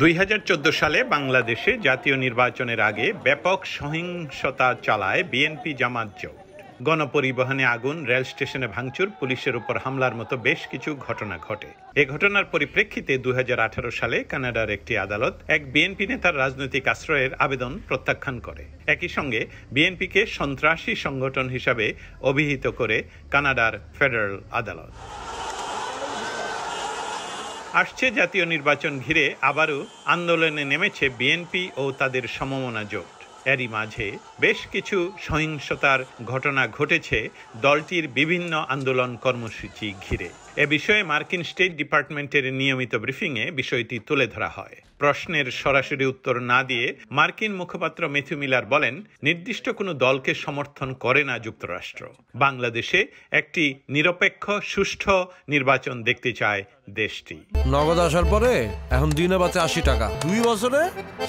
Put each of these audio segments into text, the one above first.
দুই হাজার চোদ্দ সালে বাংলাদেশে জাতীয় নির্বাচনের আগে ব্যাপক সহিংসতা চালায় বিএনপি জামাত জোট। গণপরিবহনে আগুন, রেল স্টেশনে ভাঙচুর, পুলিশের উপর হামলার মতো বেশ কিছু ঘটনা ঘটে। এ ঘটনার পরিপ্রেক্ষিতে দুই হাজার আঠারো সালে কানাডার একটি আদালত এক বিএনপি নেতার রাজনৈতিক আশ্রয়ের আবেদন প্রত্যাখ্যান করে। একই সঙ্গে বিএনপিকে সন্ত্রাসী সংগঠন হিসাবে অভিহিত করে কানাডার ফেডারেল আদালত। আসছে জাতীয় নির্বাচন ঘিরে আবারও আন্দোলনে নেমেছে বিএনপি ও তাদের সমমনা এরই মাঝে বেশ কিছু সহিংসতার ঘটনা ঘটেছে দলটির বিভিন্ন আন্দোলন কর্মসূচি ঘিরে। এ বিষয়ে মার্কিন স্টেট ডিপার্টমেন্টের নিয়মিত ব্রিফিংয়ে বিষয়টি তুলে ধরা হয়। প্রশ্নের সরাসরি উত্তর না দিয়ে মার্কিন মুখপাত্র মেথু মিলার বলেন, নির্দিষ্ট কোনো দলকে সমর্থন করে না যুক্তরাষ্ট্র। বাংলাদেশে একটি নিরপেক্ষ, সুষ্ঠু নির্বাচন দেখতে চায় দেশটি। নগদ আসার পরে এখন দিনে বাঁচে আশি টাকা। দুই বছরে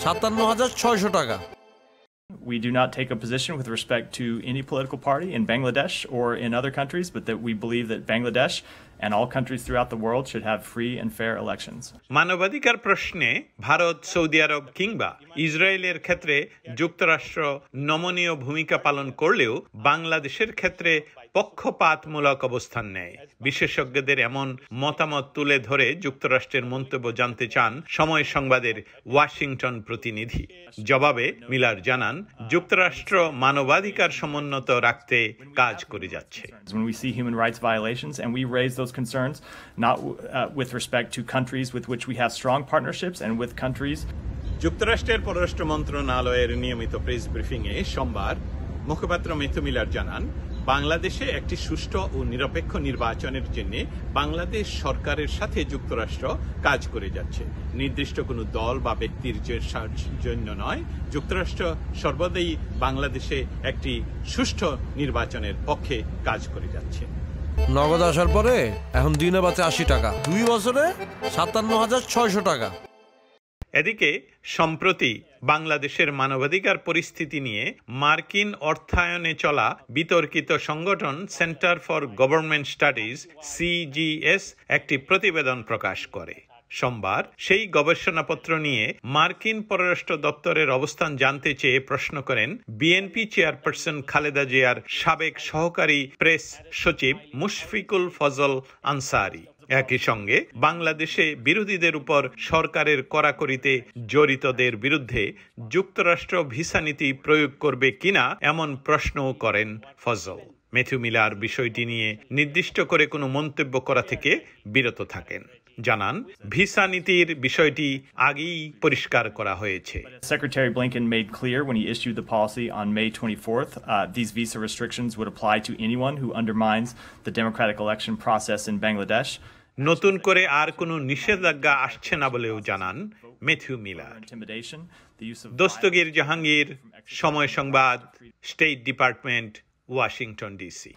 সাতান্ন হাজার ছয়শো টাকা। We do not take a position with respect to any political party in Bangladesh or in other countries, but that we believe that Bangladesh and all countries throughout the world should have free and fair elections. মানবাধিকার প্রশ্নে Bharat Saudi আরব কিংবা ইসরায়েলের ক্ষেত্রে যুক্তরাষ্ট্র নমনীয় ভূমিকা পালন করলেও বাংলাদেশের ক্ষেত্রে পক্ষপাতমূলক অবস্থান নেয়। বিশেষজ্ঞদের এমন মতামত তুলে ধরে যুক্তরাষ্ট্রের মন্তব্য জানতে চান সময় সংবাদের ওয়াশিংটন প্রতিনিধি। জবাবে মিলার জানান যুক্তরাষ্ট্র মানবাধিকার সমুন্নত রাখতে কাজ করে যাচ্ছে। Those concerns not uh, with respect to countries with which we have strong partnerships and with countries. যুক্তরাষ্ট্রের পররাষ্ট্র মন্ত্রণালয়ের নিয়মিত প্রেস ব্রিফিংয়ে সোমবার মুখপাত্র মিথু জানান বাংলাদেশে একটি সুষ্ঠু ও নিরপেক্ষ নির্বাচনের জন্য বাংলাদেশ সরকারের সাথে যুক্তরাষ্ট্র কাজ করে যাচ্ছে। নির্দিষ্ট কোনো দল বা ব্যক্তির জন্য নয় যুক্তরাষ্ট্র সর্বদাই বাংলাদেশে একটি সুষ্ঠু নির্বাচনের পক্ষে কাজ করে যাচ্ছে। নগদ আসার পরে এখন দিনে বাঁচে আশি টাকা। দুই বছরে সাতান্ন হাজার ছয়শো টাকা। এদিকে, সম্প্রতি বাংলাদেশের মানবাধিকার পরিস্থিতি নিয়ে মার্কিন অর্থায়নে চলা বিতর্কিত সংগঠন centre for government studies, CGS, একটি প্রতিবেদন প্রকাশ করে। সোমবার সেই গবেষণাপত্র নিয়ে মার্কিন পররাষ্ট্র দপ্তরের অবস্থান জানতে চেয়ে প্রশ্ন করেন বিএনপি চেয়ারপারসন খালেদা জিয়ার সাবেক সহকারী প্রেস সচিব মুশফিকুল ফজল আনসারি। একই সঙ্গে বাংলাদেশে বিরোধীদের উপর সরকারের কড়াকড়িতে জড়িতদের বিরুদ্ধে যুক্তরাষ্ট্র ভিসা নীতি প্রয়োগ করবে কিনা এমন প্রশ্নও করেন ফজল। মেথু মিলার বিষয়টি নিয়ে নির্দিষ্ট করে কোনো মন্তব্য করা থেকে বিরত থাকেন। জানান ভিসা নীতির বিষয়টি আগেই পরিষ্কার করা হয়েছে Secretary Blinken made clear when he issued the policy on May 24th uh, these visa restrictions would apply to anyone who undermines the democratic election process in Bangladesh. নতুন করে আর কোনো নিষেধাজ্ঞা আসছে না বলেও জানান মেথিউ মিলার দস্তগীর জাহাঙ্গীর সময় সংবাদ স্টেট ডিপার্টমেন্ট ওয়াশিংটন ডিসি